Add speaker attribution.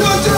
Speaker 1: 여자